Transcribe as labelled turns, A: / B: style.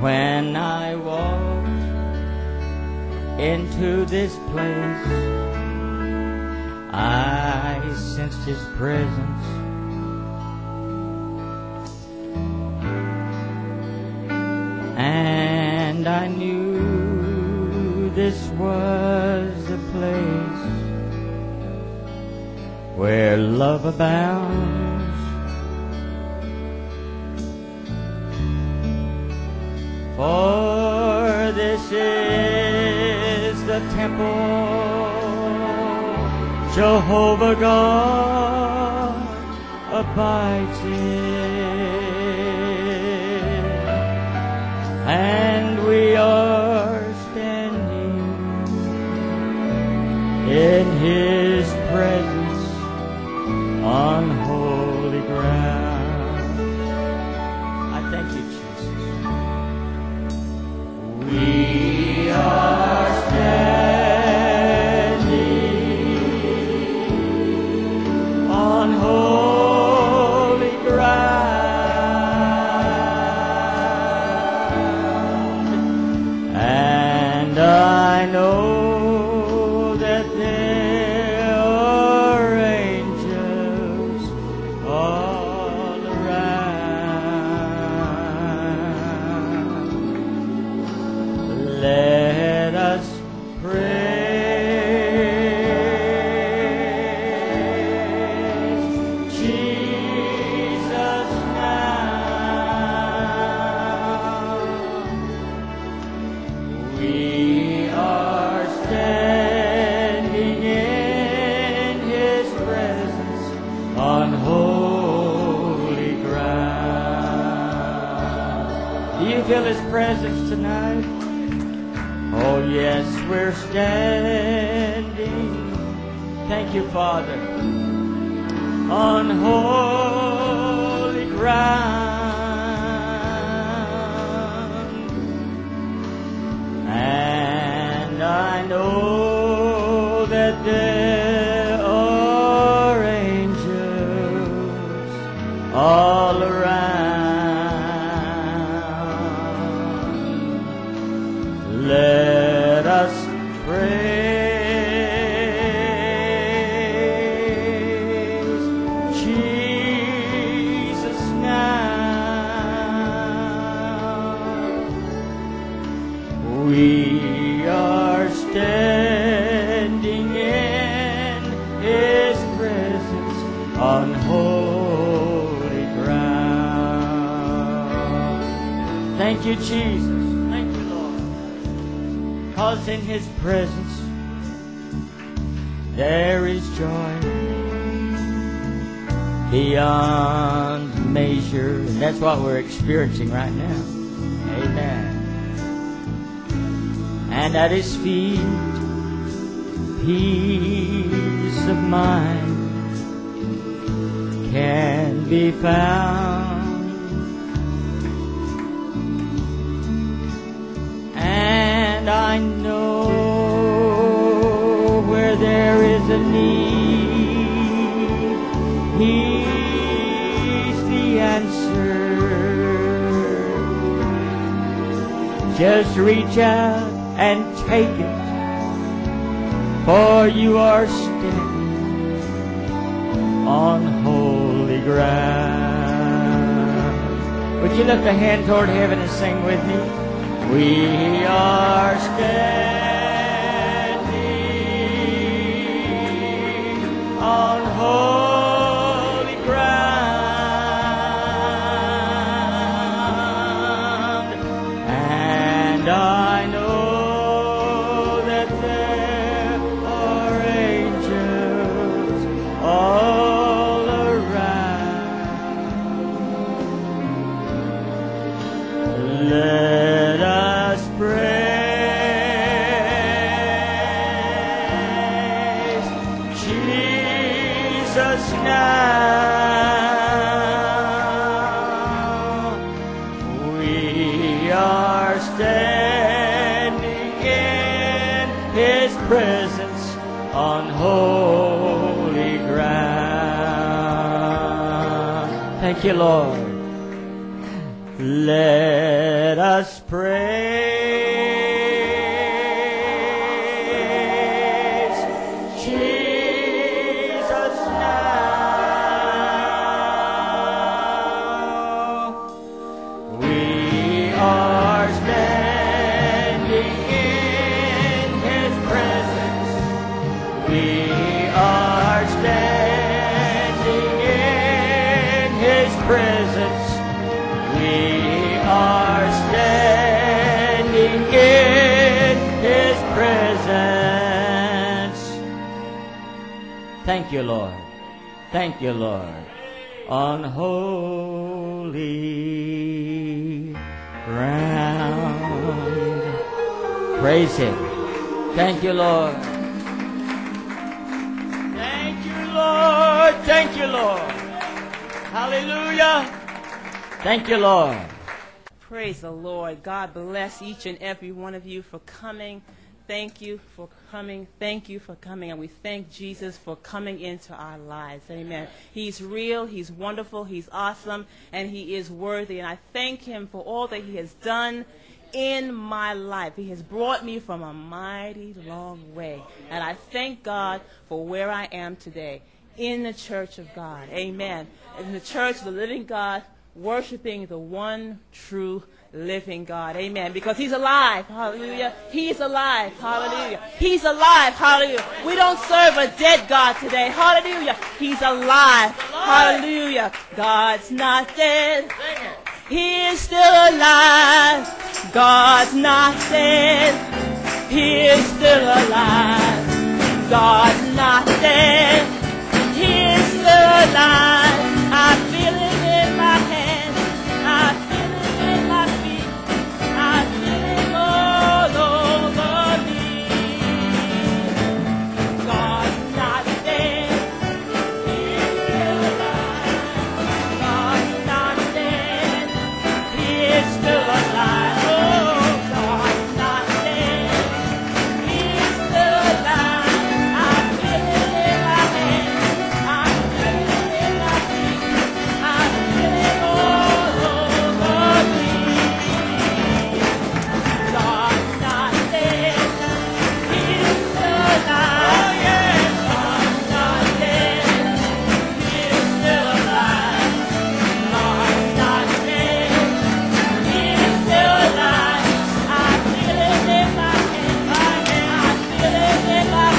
A: When I walked into this place, I sensed His presence. And I knew this was the place where love abounds. For this is the temple Jehovah God abides in. And we are standing in His presence on holy ground. We His presence tonight? Oh, yes, we're standing. Thank you, Father. On holy ground. Thank you, Jesus. Thank you, Lord. Cause in His presence there is joy beyond measure, and that's what we're experiencing right now. Amen and at his feet peace of mind can be found and I know where there is a need he's the answer just reach out and take it, for you are standing on holy ground. Would you lift a hand toward heaven and sing with me? We are standing on holy ground, and I know that there are angels all around. Let His presence on holy ground. Thank you, Lord. Let us praise Thank you, Lord. Thank you, Lord. On holy ground. Praise Him. Thank you, Lord. Thank you, Lord. Thank you, Lord. Hallelujah. Thank you, Lord.
B: Praise the Lord. God bless each and every one of you for coming. Thank you for coming. Thank you for coming. And we thank Jesus for coming into our lives. Amen. He's real. He's wonderful. He's awesome. And He is worthy. And I thank Him for all that He has done in my life. He has brought me from a mighty long way. And I thank God for where I am today in the church of God. Amen. In the church of the living God, worshiping the one true living God. Amen. Because he's alive. Hallelujah. He's alive. Hallelujah. He's alive. Hallelujah. We don't serve a dead God today. Hallelujah. He's alive. Hallelujah. God's not dead. He is still alive. God's not dead. He is still alive. God's not dead. He is still alive. Llega.